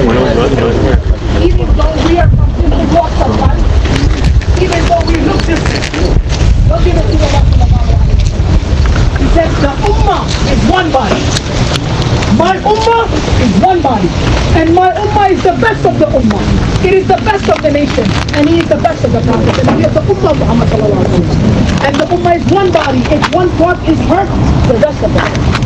Even though we are from different walks of life, even though we look different, look at Rasulullah He says the ummah is one body. My ummah is one body. And my ummah is the best of the ummah. It is the best of the nation. And he is the best of the prophets. And he is the ummah of Muhammad. And the ummah is one body. If one part is hurt, the rest of it.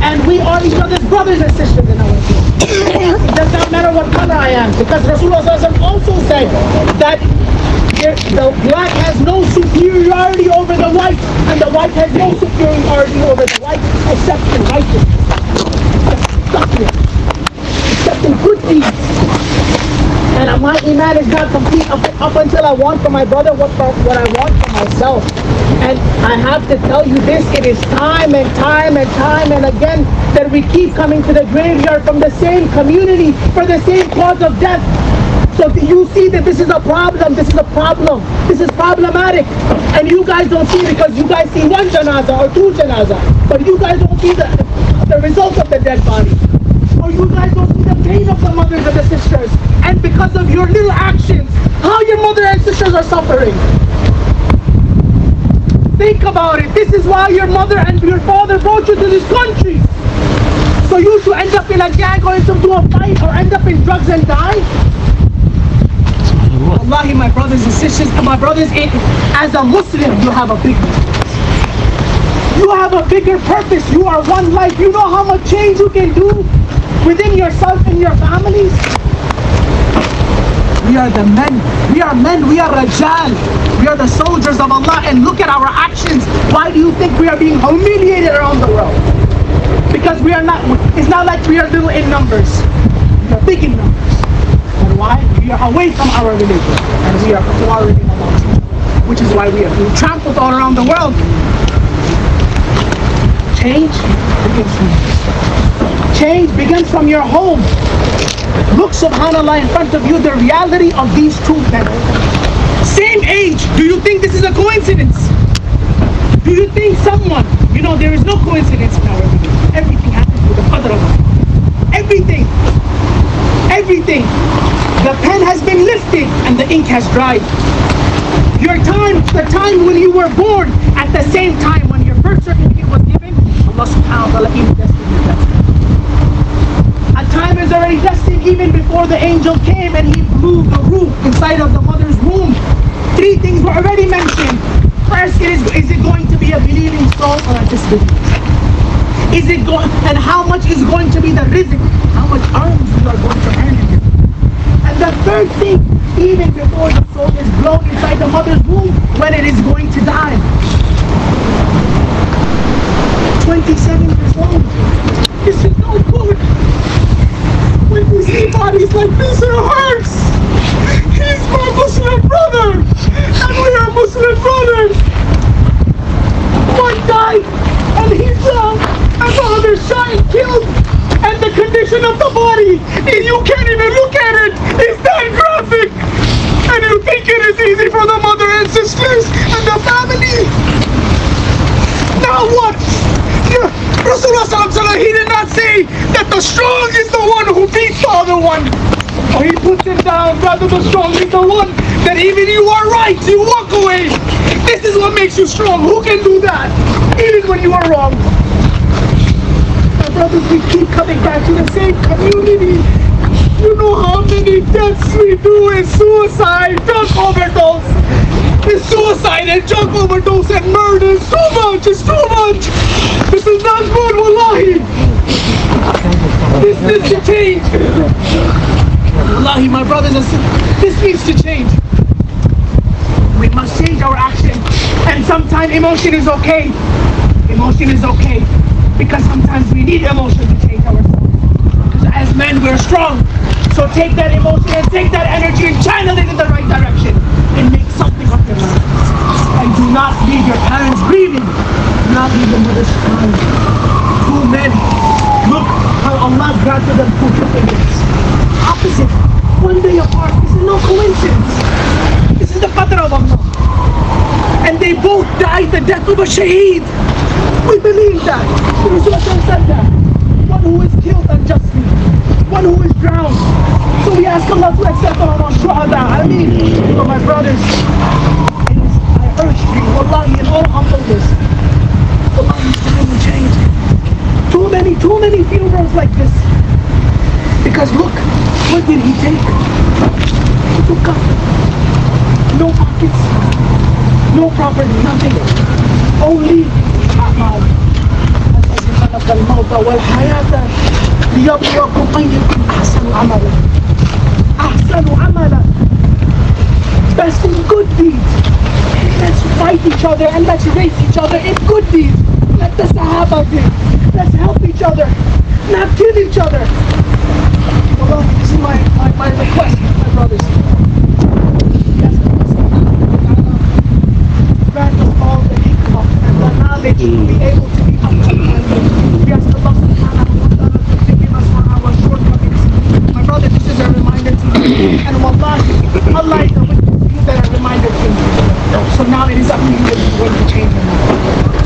And we are each other's brothers and sisters in our. It does not matter what color I am. Because Rasulullah also said that the black has no superiority over the white, and the white has no superiority over the white, except in righteousness, except in good deeds. And my iman is not complete up, up until I want for my brother what, what I want for myself. And I have to tell you this, it is time and time and time and again that we keep coming to the graveyard from the same community for the same cause of death. So you see that this is a problem, this is a problem, this is problematic. And you guys don't see because you guys see one janaza or two janaza. But you guys don't see the, the results of the dead body. Or you guys don't see the pain of the mothers and the sisters. And because of your little actions, how your mother and sisters are suffering. Think about it. This is why your mother and your father brought you to this country. So you should end up in a gang or into a fight or end up in drugs and die? Wallahi, my brothers and sisters, my brothers, in, as a Muslim, you have a big You have a bigger purpose. You are one life. You know how much change you can do within yourself and your families? We are the men. We are men. We are Rajal. We are the soldiers of Allah. And look at our actions. Why do you think we are being humiliated around the world? Because we are not, it's not like we are little in numbers. We are big in numbers. And why? We are away from our religion and we are quarreling amongst other, which is why we are being trampled all around the world. Change begins from Change begins from your home. Look, subhanAllah, in front of you, the reality of these two men. Same age. Do you think this is a coincidence? Do you think someone, you know, there is no coincidence in our religion. Everything happens with the qadr of Allah. Everything. Everything. The pen has been lifted and the ink has dried. Your time, the time when you were born, at the same time when your birth certificate was given, Allah subhanahu wa ta'ala is already destined even before the angel came and he blew the roof inside of the mother's womb. Three things were already mentioned. First, is, is it going to be a believing soul or a disbelieving Is it going, and how much is going to be the rizq? How much arms you are going to earn and the third thing, even before the soul is blown inside the mother's womb, when it is going to die. 27 years old. This is no good. When we see bodies like this, it hurts. He's my Muslim brother, and we are Muslim brothers. One died, and he's down, and the other shot killed and the condition of the body, and you can't even look at it. It's that graphic. And you think it is easy for the mother and sisters and the family. Now what? Rasulullah he did not say that the strong is the one who beats the other one. Or he puts him down, rather the strong is the one that even you are right, you walk away. This is what makes you strong. Who can do that? Even when you are wrong brothers, we keep coming back to the same community. You know how many deaths we do in suicide, drug overdose. It's suicide and drug overdose and murder. It's too much, it's too much. This is not good, wallahi. This needs to change. Wallahi, my brothers and sisters, this needs to change. We must change our action. And sometimes emotion is okay. Emotion is okay. Because sometimes we need emotion to change ourselves. Because as men, we're strong. So take that emotion and take that energy and channel it in the right direction and make something of your life. And do not leave your parents grieving. Do not leave them with a crying. Two men, look Allah granted them two. Opposite. One day apart. This is no coincidence. This is the qadr of Allah. And they both died the death of a shaheed. We believe that. The Rasul said that. One who is killed unjustly. one who is drowned. So we ask Allah to accept our shuhada. I mean, so my brothers, I urge you, wallahi, in all humbleness, wallahi, to really change Too many, too many funerals like this. Because look, what did he take? He took up. No pockets, no property, nothing. Only أعمال الذي خلق الموت والحياة ليبلوكم أيكم أحسن عملا أحسن عملا Best in good deeds. Let's fight each other and let's race each other in good deeds. Let the Sahaba did. Let's help each other, not kill each other. Well, this is my, my, my request, my brothers. Yes, grant us all the and the knowledge to be able to be We ask Allah to us for our shortcomings. My brother, this is a reminder to you. And wallahi, Allah is you that a reminder to you. So now it is up to you to change your not.